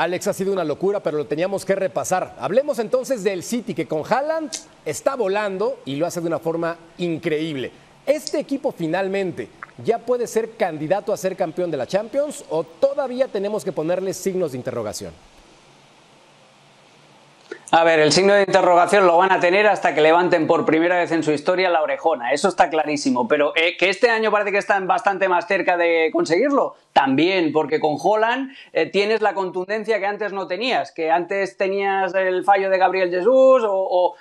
Alex, ha sido una locura, pero lo teníamos que repasar. Hablemos entonces del City, que con Haaland está volando y lo hace de una forma increíble. ¿Este equipo finalmente ya puede ser candidato a ser campeón de la Champions o todavía tenemos que ponerle signos de interrogación? A ver, el signo de interrogación lo van a tener hasta que levanten por primera vez en su historia la orejona, eso está clarísimo, pero eh, que este año parece que están bastante más cerca de conseguirlo, también, porque con Holland eh, tienes la contundencia que antes no tenías, que antes tenías el fallo de Gabriel Jesús o,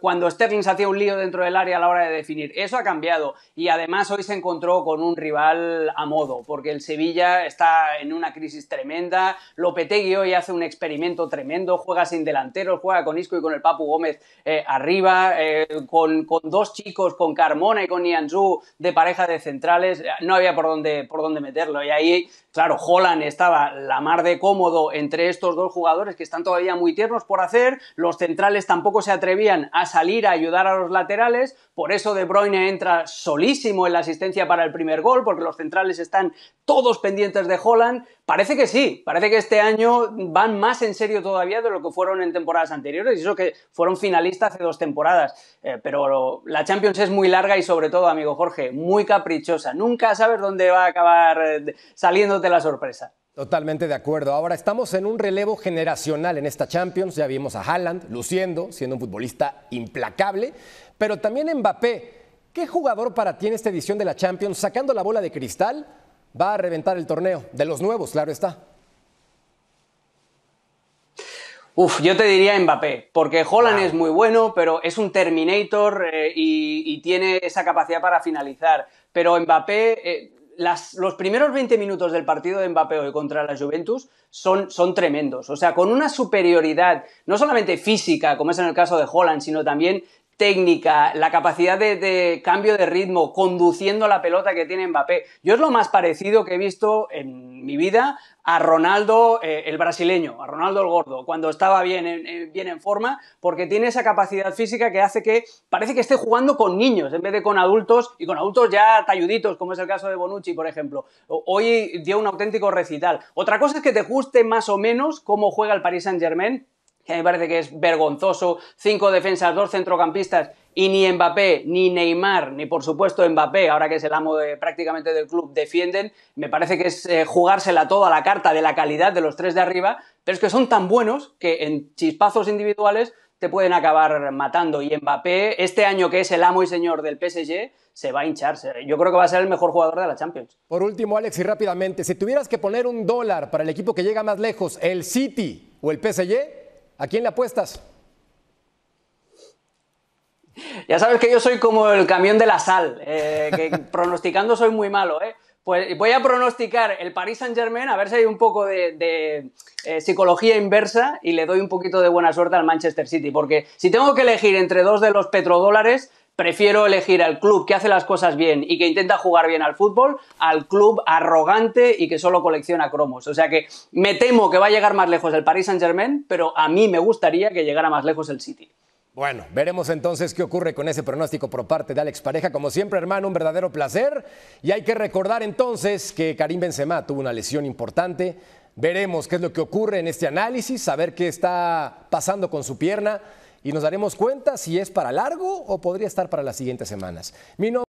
cuando Sterling se hacía un lío dentro del área a la hora de definir, eso ha cambiado y además hoy se encontró con un rival a modo, porque el Sevilla está en una crisis tremenda, Lopetegui hoy hace un experimento tremendo, juega sin delanteros, juega con Isco y con el Papu Gómez eh, arriba, eh, con, dos chicos, con Carmona y con Nianzú de pareja de centrales, eh, no había por dónde, por dónde meterlo. Y ahí, claro, Holland estaba la mar de cómodo entre estos dos jugadores que están todavía muy tiernos por hacer, los centrales tampoco se atrevían a salir a ayudar a los laterales, por eso De Bruyne entra solísimo en la asistencia para el primer gol, porque los centrales están todos pendientes de Holland. Parece que sí, parece que este año van más en serio todavía de lo que fueron en temporadas anteriores, y eso que fueron finalistas hace dos temporadas. Eh, pero la Champions es muy larga y sobre todo, amigo Jorge, muy caprichosa. Nunca sabes dónde va a acabar eh, saliéndote la sorpresa. Totalmente de acuerdo. Ahora estamos en un relevo generacional en esta Champions. Ya vimos a Haaland luciendo, siendo un futbolista implacable, pero también Mbappé. ¿Qué jugador para ti en esta edición de la Champions, sacando la bola de cristal, va a reventar el torneo? De los nuevos, claro está. Uf, yo te diría Mbappé, porque Holland es muy bueno, pero es un Terminator eh, y, tiene esa capacidad para finalizar. Pero Mbappé, eh, los primeros 20 minutos del partido de Mbappé hoy contra la Juventus son, son tremendos. O sea, con una superioridad, no solamente física, como es en el caso de Holland, sino también técnica, la capacidad de, cambio de ritmo, conduciendo la pelota que tiene Mbappé. Yo es lo más parecido que he visto en mi vida a Ronaldo eh, el brasileño, a Ronaldo el gordo, cuando estaba bien en, bien en forma, porque tiene esa capacidad física que hace que parece que esté jugando con niños en vez de con adultos y con adultos ya talluditos, como es el caso de Bonucci, por ejemplo. Hoy dio un auténtico recital. Otra cosa es que te guste más o menos cómo juega el Paris Saint-Germain, que me parece que es vergonzoso, cinco defensas, dos centrocampistas y ni Mbappé, ni Neymar, ni por supuesto Mbappé, ahora que es el amo prácticamente del club, defienden, me parece que es eh, jugársela toda la carta de la calidad de los tres de arriba, pero es que son tan buenos que en chispazos individuales te pueden acabar matando. Y Mbappé, este año que es el amo y señor del PSG, se va a hincharse. Yo creo que va a ser el mejor jugador de la Champions. Por último, Alex, y rápidamente, si tuvieras que poner un dólar para el equipo que llega más lejos, el City o el PSG, ¿A quién le apuestas? Ya sabes que yo soy como el camión de la sal, eh, que pronosticando soy muy malo, ¿eh? Pues voy a pronosticar el Paris Saint Germain, a ver si hay un poco de, eh, psicología inversa y le doy un poquito de buena suerte al Manchester City, porque si tengo que elegir entre dos de los petrodólares, prefiero elegir al club que hace las cosas bien y que intenta jugar bien al fútbol, al club arrogante y que solo colecciona cromos. O sea que me temo que va a llegar más lejos el Paris Saint-Germain, pero a mí me gustaría que llegara más lejos el City. Bueno, veremos entonces qué ocurre con ese pronóstico por parte de Alex Pareja. Como siempre, hermano, un verdadero placer. Y hay que recordar entonces que Karim Benzema tuvo una lesión importante. Veremos qué es lo que ocurre en este análisis, saber qué está pasando con su pierna y nos daremos cuenta si es para largo o podría estar para las siguientes semanas.